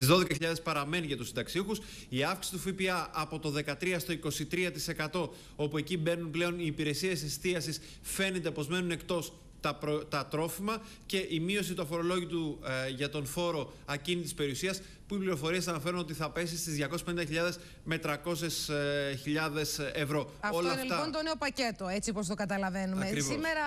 Στι 12.000 παραμένει για τους συνταξιούχους. Η αύξηση του ΦΠΑ από το 13% στο 23%, όπου εκεί μπαίνουν πλέον οι υπηρεσίες εστίασης, φαίνεται πως μένουν εκτός τα, τα τρόφιμα και η μείωση του αφορολόγητου ε, για τον φόρο ακίνητης περιουσίας που οι πληροφορίες αναφέρουν ότι θα πέσει στις 250.000 με 300.000 ευρώ. Αυτό Όλα είναι αυτά... λοιπόν το νέο πακέτο, έτσι όπως το καταλαβαίνουμε. Ακριβώς. Σήμερα,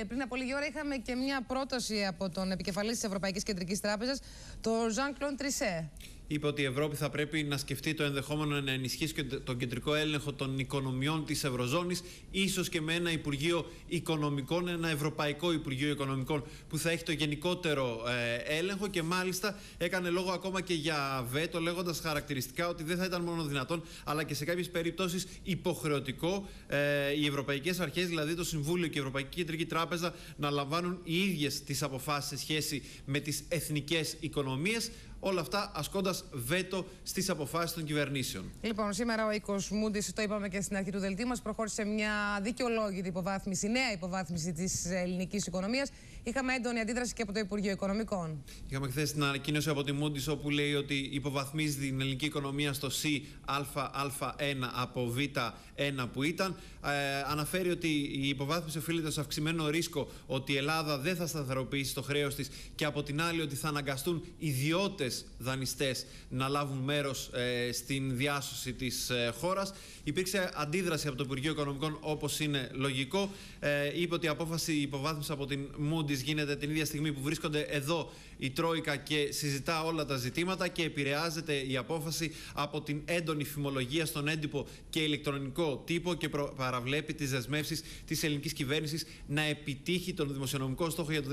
ε, πριν από λίγη ώρα, είχαμε και μια πρόταση από τον επικεφαλής της Ευρωπαϊκής Κεντρικής Τράπεζας, τον Jean-Claude Trichet είπε ότι η Ευρώπη θα πρέπει να σκεφτεί το ενδεχόμενο να ενισχύσει και τον κεντρικό έλεγχο των οικονομιών της Ευρωζώνης, ίσως και με ένα Υπουργείο Οικονομικών, ένα Ευρωπαϊκό Υπουργείο Οικονομικών που θα έχει το γενικότερο ε, έλεγχο και μάλιστα έκανε λόγο ακόμα και για βέτο, λέγοντας χαρακτηριστικά ότι δεν θα ήταν μόνο δυνατόν, αλλά και σε κάποιες περιπτώσεις υποχρεωτικό ε, οι ευρωπαϊκές αρχές, δηλαδή το Συμβούλιο και η Ευρωπαϊκή Κεντρική Τράπεζα, να λαμβάνουν οι ίδιες τις αποφάσεις σε σχέση με τις εθνικές οικονομίες. Όλα αυτά ασκώντας βέτο στις αποφάσεις των κυβερνήσεων. Λοιπόν, σήμερα ο οίκος Μούντις, το είπαμε και στην αρχή του δελτίου μας, προχώρησε μια δικαιολόγητη υποβάθμιση, νέα υποβάθμιση της ελληνικής οικονομίας. Είχαμε έντονη αντίδραση και από το Υπουργείο Οικονομικών. Είχαμε χθες την ανακοίνωση από τη Μούντις, όπου λέει ότι υποβαθμίζει την ελληνική οικονομία στο C ΑΑ1 από Β1 που ήταν. Ε, αναφέρει ότι η υποβάθμιση οφείλεται σε αυξημένο ρίσκο ότι η Ελλάδα δεν θα σταθεροποιήσει το χρέος της και από την άλλη ότι θα αναγκαστούν ιδιώτες δανειστές να λάβουν μέρος ε, στην διάσωση της ε, χώρας. Υπήρξε αντίδραση από το Υπουργείο Οικονομικών όπως είναι λογικό. Ε, είπε ότι η απόφαση υποβάθμιση από την Moody's γίνεται την ίδια στιγμή που βρίσκονται εδώ η Τρόικα και συζητά όλα τα ζητήματα και επηρεάζεται η απόφαση από την έντονη φημολογία στον έντυπο και ηλεκτρονικό τύπο και παραβλέπει τις δεσμεύσεις της ελληνικής κυβέρνησης να επιτύχει τον δημοσιονομικό στόχο για το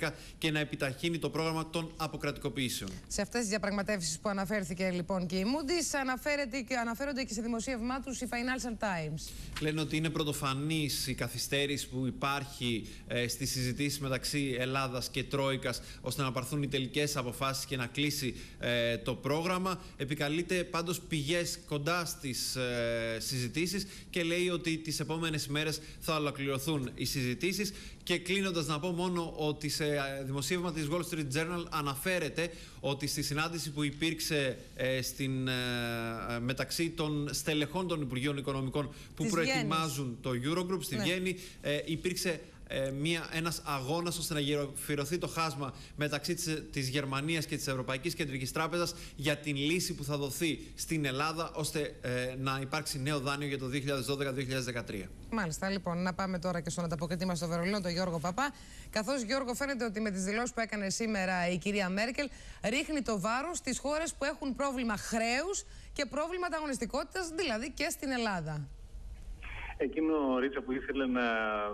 2011 και να επιταχύνει το πρόγραμμα των αποκρατικοποιήσεων. Σε αυτές τις διαπραγματεύσεις που αναφέρθηκε λοιπόν και η Moody's, αναφέρονται και σε δημοσίευμά τους οι Financial Times. Λένε ότι είναι πρωτοφανής η καθυστέρηση που υπάρχει ε, στις συζητήσεις μεταξύ Ελλάδας και Τρόικας ώστε να πάρθουν οι τελικές αποφάσεις και να κλείσει ε, το πρόγραμμα. Επικαλείται πάντως πηγές κοντά στις ε, συζητήσεις και λέει ότι τις επόμενες ημέρε θα ολοκληρωθούν οι συζητήσεις. Και κλείνοντας, να πω μόνο ότι σε ε, δημοσίευμα της Wall Street Journal αναφέρεται ότι στη συνάντηση που υπήρξε ε, στην, ε, μεταξύ των στελεχών των Υπουργείων Οικονομικών που προετοιμάζουν το Eurogroup στη ναι. Βιέννη υπήρξε ε, μια, ένας αγώνας ώστε να γεφυρωθεί το χάσμα μεταξύ της, της Γερμανίας και της Ευρωπαϊκής Κεντρικής Τράπεζας για την λύση που θα δοθεί στην Ελλάδα ώστε ε, να υπάρξει νέο δάνειο για το 2012-2013. Μάλιστα, λοιπόν, να πάμε τώρα και στον ανταποκριτή μας στο Βερολίνο, τον Γιώργο Παπά. Καθώς, Γιώργο, φαίνεται ότι με τις δηλώσεις που έκανε σήμερα η κυρία Μέρκελ ρίχνει το βάρος στις χώρες που έχουν πρόβλημα χρέους και πρόβλημα ανταγωνιστικότητας, δηλαδή και στην Ελλάδα. Εκείνο, Ρίτσα, που ήθελε να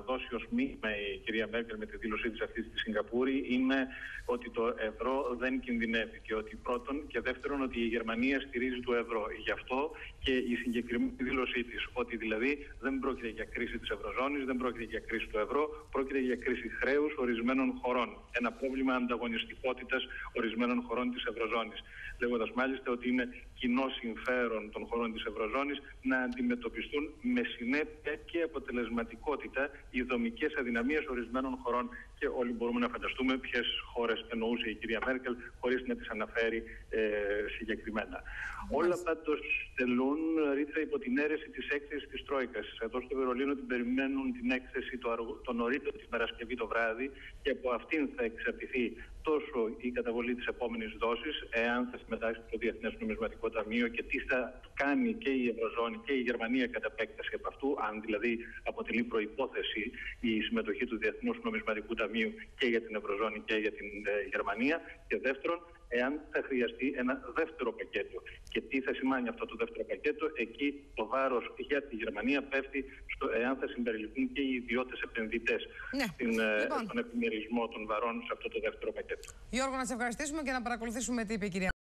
δώσει ως μήνυμα η κυρία Μέρκελ με τη δήλωσή της αυτής στη Σιγκαπούρη είναι ότι το ευρώ δεν κινδυνεύει. Και ότι πρώτον και δεύτερον ότι η Γερμανία στηρίζει το ευρώ. Γι' αυτό και η συγκεκριμένη δήλωσή της, ότι δηλαδή δεν πρόκειται για κρίση της Ευρωζώνης, δεν πρόκειται για κρίση του ευρώ, πρόκειται για κρίση χρέους ορισμένων χωρών. Ένα πρόβλημα ανταγωνιστικότητας ορισμένων χωρών της Ευρωζώνης. Λέγοντας μάλιστα ότι είναι κοινό συμφέρον των χωρών της Ευρωζώνης να αντιμετωπιστούν με συνέπεια και αποτελεσματικότητα οι δομικές αδυναμίες ορισμένων χωρών. Και όλοι μπορούμε να φανταστούμε ποιες χώρες εννοούσε η κυρία Μέρκελ, χωρίς να τις αναφέρει ε, συγκεκριμένα. Όλα πάντω τελούν ρίτσα υπό την αίρεση της έκθεσης της Τρόικας. Εδώ στο Βερολίνο την περιμένουν την έκθεση το, αργο, το νωρίτερο την Παρασκευή το βράδυ και από αυτήν θα εξαρτηθεί τόσο η καταβολή της επόμενης δόσης, εάν θα συμμετάσχει το Διεθνές Νομισματικό Ταμείο και τι θα κάνει και η Ευρωζώνη και η Γερμανία κατά επέκταση από αυτού, αν δηλαδή αποτελεί προπόθεση η συμμετοχή του Διεθνούς Νομισματικού Ταμείου και για την Ευρωζώνη και για την ε, Γερμανία. Και δεύτερον, εάν θα χρειαστεί ένα δεύτερο πακέτο. Και τι θα σημαίνει αυτό το δεύτερο πακέτο, εκεί το βάρος για τη Γερμανία πέφτει στο εάν θα συμπεριληφθούν και οι ιδιώτες επενδυτές ναι. Ε, λοιπόν. στον επιμερισμό των βαρών σε αυτό το δεύτερο πακέτο. Γιώργο, να σε ευχαριστήσουμε και να παρακολουθήσουμε τι είπε η κυρία.